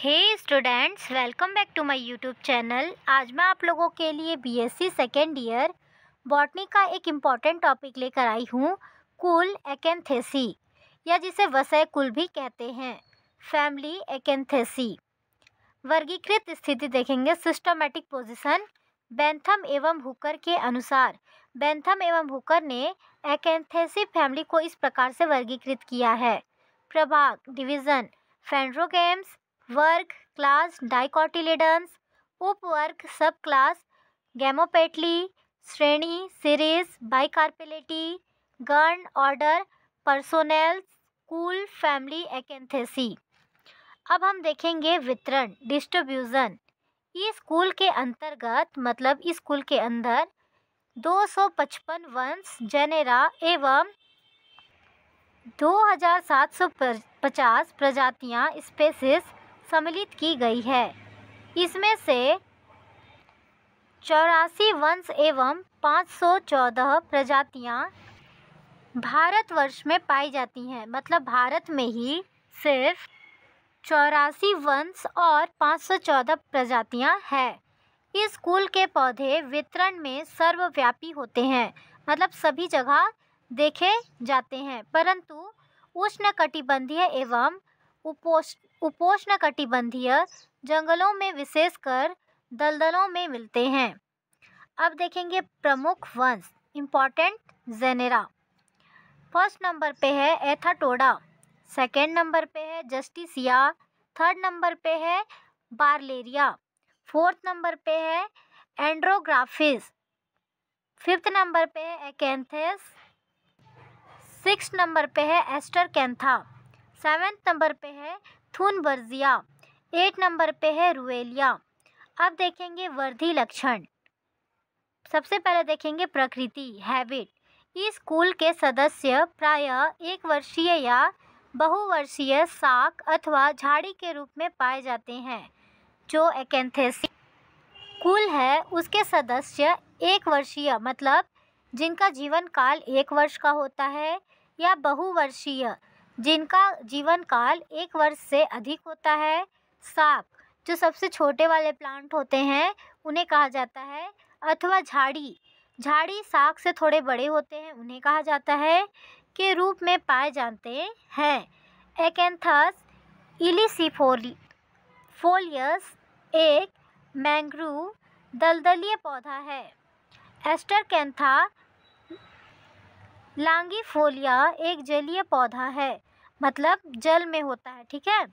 Hey students welcome back to my YouTube channel आज मैं आप लोगों के लिए बीएससी सेकेंड ईयर बॉटनी का एक इंपॉर्टेंट टॉपिक लेकर आई हूँ, कुल एकेंथेसी या जिसे वसय कुल भी कहते हैं फैमिली एकेंथेसी वर्गीकृत स्थिति देखेंगे सिस्टमेटिक पोजीशन बेंथम एवं हुकर के अनुसार. बेंथम एवं हुकर ने एकेंथेसी फैमिली को इस प्रकार से वर्गीकृत किया है. प्रभाग डिवीज़न फेंड्रोगेम्स वर्ग क्लास डाइकोटिलिडन्स उपवर्ग सब क्लास गैमोपेटली श्रेणी सीरीज़ बाइकार्पेलिटी गण order Personales school family Acanthaceae अब हम देखेंगे वितरण डिस्ट्रीब्यूज़न इस स्कूल के अंतर्गत मतलब इस स्कूल के अंदर 255 वंश जेनेरा एवं 2750 प्रजातियाँ स्पेसिस सम्मिलित की गई है। इसमें से चौरासी वंश एवं 514 प्रजातियाँ भारतवर्ष में पाई जाती हैं। मतलब भारत में ही सिर्फ़ चौरासी वंश और 514 प्रजातियाँ हैं। इस कुल के पौधे वितरण में सर्वव्यापी होते हैं। मतलब सभी जगह देखे जाते हैं। परंतु उष्णकटिबंधीय एवं उपोष कटिबंधीय जंगलों में विशेषकर दलदलों में मिलते हैं। अब देखेंगे प्रमुख वंश इंपॉर्टेंट जेनेरा फ़र्स्ट नंबर पे है एथाटोडा सेकेंड नंबर पे है जस्टिसिया थर्ड नंबर पे है बारलेरिया फोर्थ नंबर पे है एंड्रोग्राफिस फिफ्थ नंबर पे है एकेंथेस सिक्स नंबर पे है एस्टर कैंथा सेवेंथ नंबर पे है थून बर्जिया एट नंबर पे है रुएलिया अब देखेंगे वर्धी लक्षण। सबसे पहले देखेंगे प्रकृति, हैबिट। इस कुल के सदस्य प्रायः एक वर्षीय या बहुवर्षीय साक अथवा झाड़ी के रूप में पाए जाते हैं, जो एकेंथेसी कुल है उसके सदस्य एक वर्षीय मतलब जिनका जीवन काल एक वर्ष का होता है या बहुवर्षीय। जिनका जीवन काल एक वर्ष से अधिक होता है साग जो सबसे छोटे वाले प्लांट होते हैं, उन्हें कहा जाता है, अथवा झाड़ी। झाड़ी साग से थोड़े बड़े होते हैं, उन्हें कहा जाता है, के रूप में पाए जाते हैं। एकेंथस इलिसिफोली फोलियस एक मैंग्रू दलदलीय पौधा है। एस्टर कैंथा लांगीफोलिया एक जलीय पौधा है। मतलब जल में होता है, ठीक है?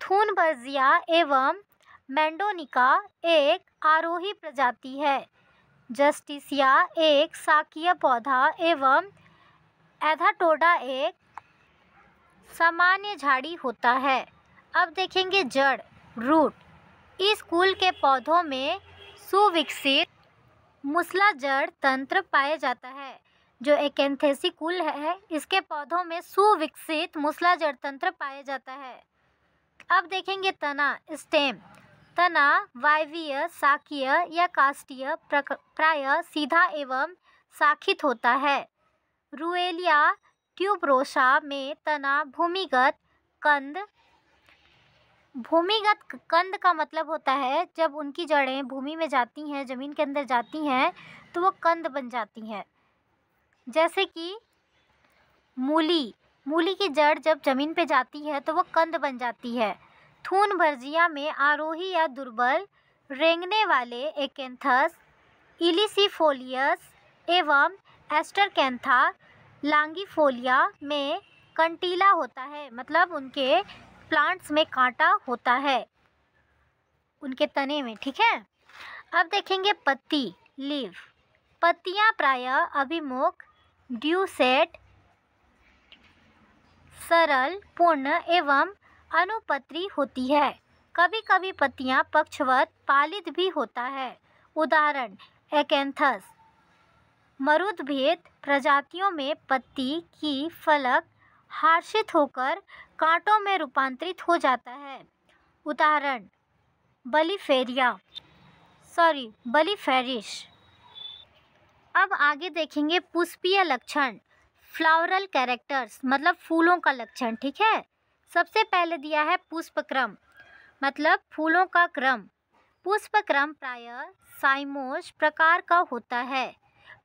थून बर्जिया एवं मैंडोनिका एक आरोही प्रजाति है। जस्टिसिया एक साकीय पौधा एवं एधाटोडा एक सामान्य झाड़ी होता है। अब देखेंगे जड़, रूट। इस कुल के पौधों में सुविकसित मुसला जड़ तंत्र पाया जाता है। जो एकेंथेसी कुल है इसके पौधों में सुविकसित मूसला जड़ तंत्र पाया जाता है। अब देखेंगे तना, स्टेम। तना वायवीय साकीय या काष्टीय प्राय सीधा एवं साखित होता है। रुएलिया ट्यूबरोसा में तना भूमिगत कंद भूमिगत कंद का मतलब होता है जब उनकी जड़ें भूमि में जाती हैं, ज़मीन के अंदर जाती हैं तो वो कंद बन जाती हैं। जैसे कि मूली। मूली की जड़ जब ज़मीन पे जाती है तो वो कंद बन जाती है। थून भर्जिया में आरोही या दुर्बल रेंगने वाले एकेंथस, इलिसिफोलियस एवं एस्टरकैंथा लांगीफोलिया में कंटीला होता है मतलब उनके प्लांट्स में कांटा होता है। उनके तने में, ठीक है? अब देखेंगे पत्ती, लीव। पत्तियाँ प्रायः अभिमुख ड्यू सेट सरल, पूर्ण एवं अनुपत्री होती है। कभी कभी पत्तियाँ पक्षवत, पालित भी होता है। उदाहरण, एकेंथस। मरुदभेद, प्रजातियों में पत्ती की फलक हार्षित होकर कांटों में रूपांतरित हो जाता है। उदाहरण, बलीफेरिया। सॉरी बलीफेरिश। अब आगे देखेंगे पुष्पीय लक्षण फ्लावरल कैरेक्टर्स मतलब फूलों का लक्षण, ठीक है? सबसे पहले दिया है पुष्पक्रम मतलब फूलों का क्रम। पुष्प क्रम प्रायः साइमोस प्रकार का होता है।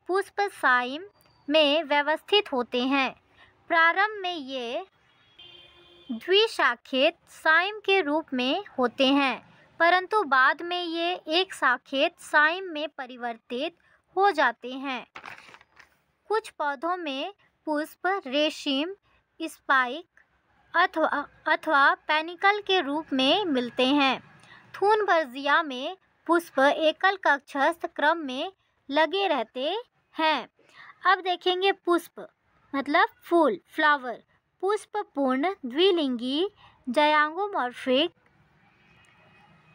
पुष्प साइम में व्यवस्थित होते हैं। प्रारंभ में ये द्विशाखित साइम के रूप में होते हैं, परंतु बाद में ये एक शाखित साइम में परिवर्तित हो जाते हैं। कुछ पौधों में पुष्प, रेशम, स्पाइक अथवा अथवा पैनिकल के रूप में मिलते हैं। थून बर्जिया में पुष्प एकल कक्षस्थ क्रम में लगे रहते हैं। अब देखेंगे पुष्प मतलब फूल, फ्लावर पुष्प पूर्ण द्विलिंगी, जयांगोमॉर्फिक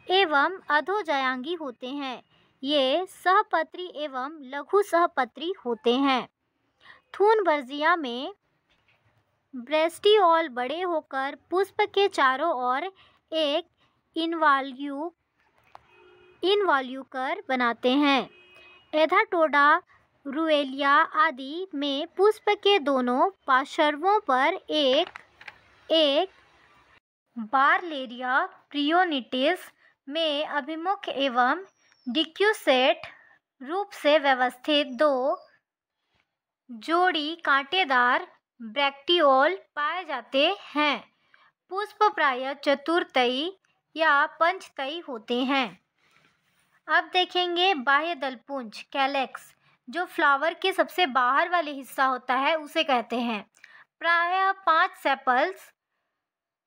एवं अधोजयांगी होते हैं। ये सहपत्री एवं लघु सहपत्री होते हैं। थून बर्जिया में ब्रेस्टियोल बड़े होकर पुष्प के चारों ओर एक इनवाल्यू, इनवॉल्यूकर बनाते हैं। एधाटोडा, रुएलिया आदि में पुष्प के दोनों पार्श्वों पर एक एक बारलेरिया प्रियोनिटिस में अभिमुख एवं डिक्यूसेट रूप से व्यवस्थित दो जोड़ी कांटेदार ब्रैक्टियोल पाए जाते हैं। पुष्प प्राय चतुर्थई या पंचतई होते हैं। अब देखेंगे बाह्य दलपुंज, कैलेक्स, जो फ्लावर के सबसे बाहर वाले हिस्सा होता है, उसे कहते हैं। प्रायः पाँच सेपल्स,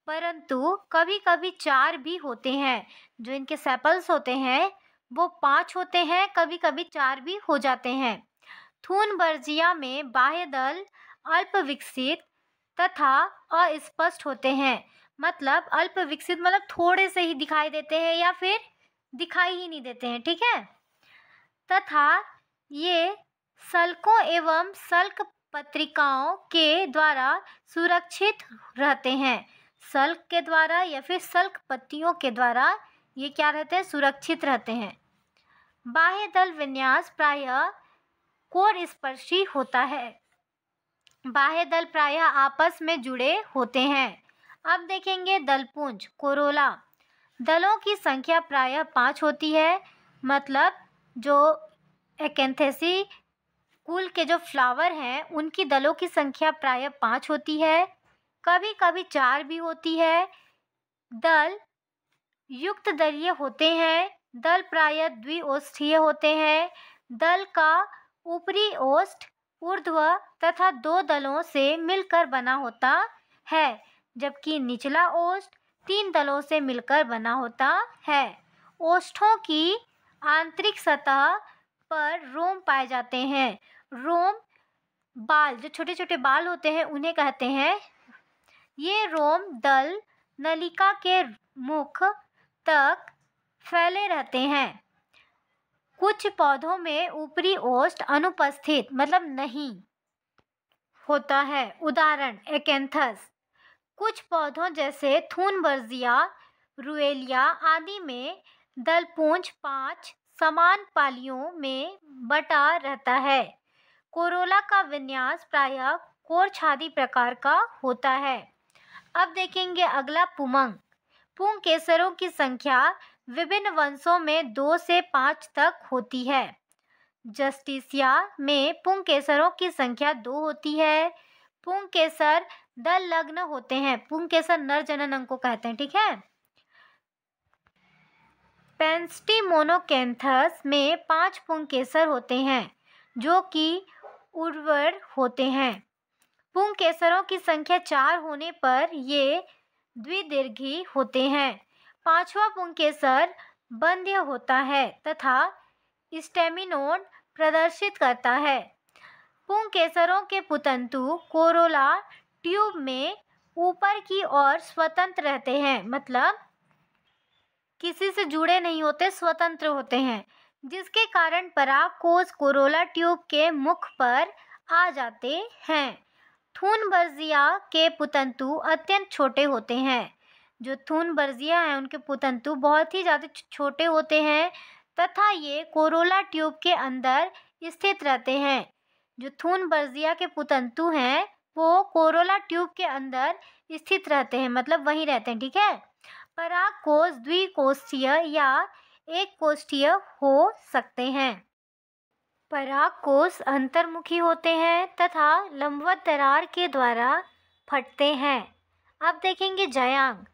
परंतु कभी कभी चार भी होते हैं, जो इनके सेपल्स होते हैं वो पाँच होते हैं कभी कभी चार भी हो जाते हैं। थून बर्जिया में बाह्य दल अल्प विकसित तथा अस्पष्ट होते हैं। मतलब अल्प विकसित मतलब थोड़े से ही दिखाई देते हैं या फिर दिखाई ही नहीं देते हैं, ठीक है? तथा ये सल्कों एवं सल्क पत्रिकाओं के द्वारा सुरक्षित रहते हैं। सल्क के द्वारा या फिर सल्क पत्तियों के द्वारा ये क्या रहते हैं? सुरक्षित रहते हैं। बाह्य दल विन्यास प्रायः कोर स्पर्शी होता है। बाह्य दल प्रायः आपस में जुड़े होते हैं। अब देखेंगे दलपुंज, कोरोला। दलों की संख्या प्रायः पाँच होती है मतलब जो एकेंथेसी कुल के जो फ्लावर हैं, उनकी दलों की संख्या प्रायः पाँच होती है। कभी कभी चार भी होती है। दल युक्त दलीय होते हैं, दल प्रायः द्विओष्ठीय होते हैं, दल का ऊपरी ओष्ठ, ऊर्ध्व तथा दो दलों से मिलकर बना होता है, जबकि निचला ओष्ठ तीन दलों से मिलकर बना होता है। ओष्ठों की आंतरिक सतह पर रोम पाए जाते हैं। रोम बाल, जो छोटे छोटे बाल होते हैं, उन्हें कहते हैं। ये रोम दल नलिका के मुख तक फैले रहते हैं। कुछ पौधों में ऊपरी ओष्ठ अनुपस्थित मतलब नहीं, होता है। उदाहरण, एकेंथस। कुछ पौधों जैसे थून बर्जिया रुएलिया आदि में दलपूंज पाँच समान पालियों में बटा रहता है। कोरोला का विन्यास प्रायः कोरछादी प्रकार का होता है। अब देखेंगे अगला पुमंग। पुंग केसरों की संख्या विभिन्न वंशों में दो से पाँच तक होती है। जस्टिसिया में पुंग केसरों की संख्या दो होती है। पुंग केसर दल लग्न होते हैं। पुंग केसर नर जनन अंग को कहते हैं, ठीक है? पेंस्टिमोनोकेंथस में पाँच पुंकेसर होते हैं, जो कि उर्वर होते हैं। पुंकेसरों की संख्या चार होने पर ये द्विदीर्घी होते हैं। पांचवा पुंकेसर बंध्य होता है तथा स्टेमिनोड प्रदर्शित करता है। पुंकेसरों के पुतंतु कोरोला ट्यूब में ऊपर की ओर स्वतंत्र रहते हैं मतलब किसी से जुड़े नहीं होते, स्वतंत्र होते हैं, जिसके कारण पराग कोष कोरोला ट्यूब के मुख पर आ जाते हैं। थून बर्जिया के पुतंतु अत्यंत छोटे होते हैं। जो थून बर्जिया हैं, उनके पुतंतु बहुत ही ज़्यादा छोटे होते हैं तथा ये कोरोला ट्यूब के अंदर स्थित रहते हैं। जो थून बर्जिया के पुतंतु हैं, वो कोरोला ट्यूब के अंदर स्थित रहते हैं मतलब वहीं रहते हैं, ठीक है? परागकोश द्विकोष्ठीय या एक कोष्ठीय हो सकते हैं। परागकोश अंतर्मुखी होते हैं तथा लंबवत दरार के द्वारा फटते हैं। अब देखेंगे जयांग।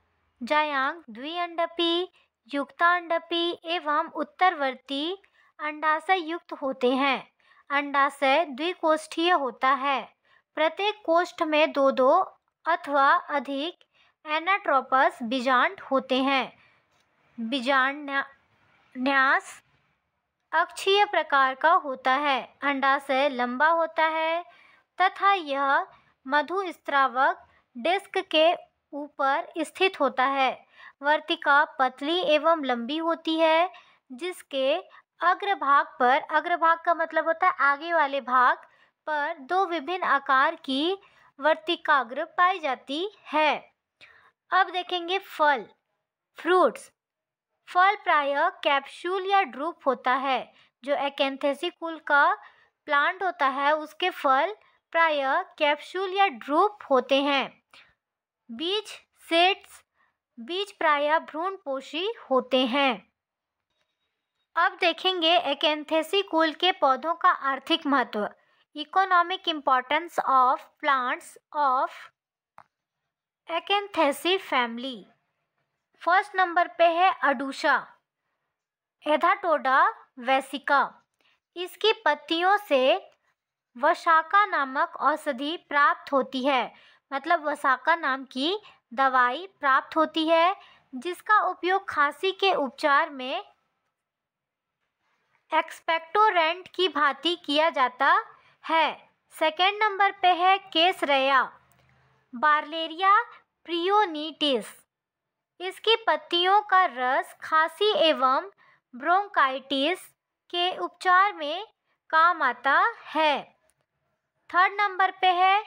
जयांग द्विअंडपी, युक्तांडपी एवं उत्तरवर्ती अंडाशय युक्त होते हैं। अंडाशय द्विकोष्ठीय होता है। प्रत्येक कोष्ठ में दो दो अथवा अधिक एनाट्रोपस बीजांड होते हैं। बीजांड न्यास अक्षीय प्रकार का होता है। अंडाशय लंबा होता है तथा यह मधु स्त्रावक डिस्क के ऊपर स्थित होता है। वर्तिका पतली एवं लंबी होती है, जिसके अग्रभाग पर, अग्रभाग का मतलब होता है आगे वाले भाग पर दो विभिन्न आकार की वर्तिकाग्र पाई जाती है। अब देखेंगे फल, फ्रूट्स। फल प्रायः कैप्सूल या ड्रूप होता है, जो एकेंथेसी कुल का प्लांट होता है, उसके फल प्रायः कैप्सूल या ड्रूप होते हैं। बीज सेट्स बीज प्रायः भ्रूणपोषी होते हैं। अब देखेंगे एकेंथेसी कुल के पौधों का आर्थिक महत्व। Economic importance of plants of Acanthaceae family first number पे है अडूशा, एधाटोडा वैसिका। इसकी पत्तियों से वशाका नामक औषधि प्राप्त होती है मतलब वसाका नाम की दवाई प्राप्त होती है, जिसका उपयोग खांसी के उपचार में एक्सपेक्टोरेंट की भांति किया जाता है। सेकेंड नंबर पे है केसरया, बार्लेरिया प्रियोनीटिस। इसकी पत्तियों का रस खांसी एवं ब्रोंकाइटिस के उपचार में काम आता है। थर्ड नंबर पे है,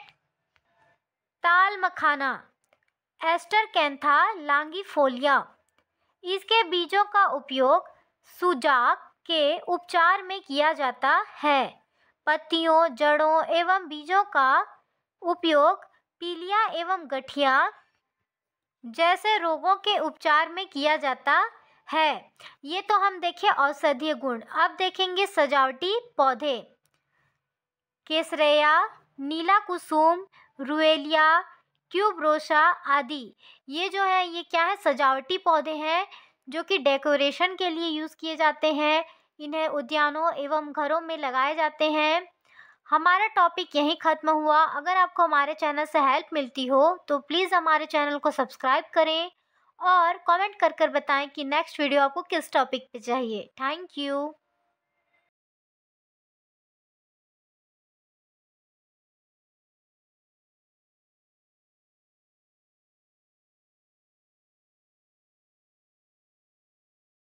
ताल मखाना, एस्टर कैंथा लांगीफोलिया। इसके बीजों का उपयोग सुजाक के उपचार में किया जाता है। पत्तियों, जड़ों एवं बीजों का उपयोग पीलिया एवं गठिया जैसे रोगों के उपचार में किया जाता है। ये तो हम देखें औषधीय गुण। अब देखेंगे सजावटी पौधे। केसरेया, नीला कुसुम, रुएलिया क्यूब्रोशा आदि। ये जो है, ये क्या है? सजावटी पौधे हैं, जो कि डेकोरेशन के लिए यूज़ किए जाते हैं। इन्हें उद्यानों एवं घरों में लगाए जाते हैं। हमारा टॉपिक यहीं ख़त्म हुआ। अगर आपको हमारे चैनल से हेल्प मिलती हो तो प्लीज़ हमारे चैनल को सब्सक्राइब करें और कमेंट कर कर बताएँ कि नेक्स्ट वीडियो आपको किस टॉपिक पे चाहिए। Thank you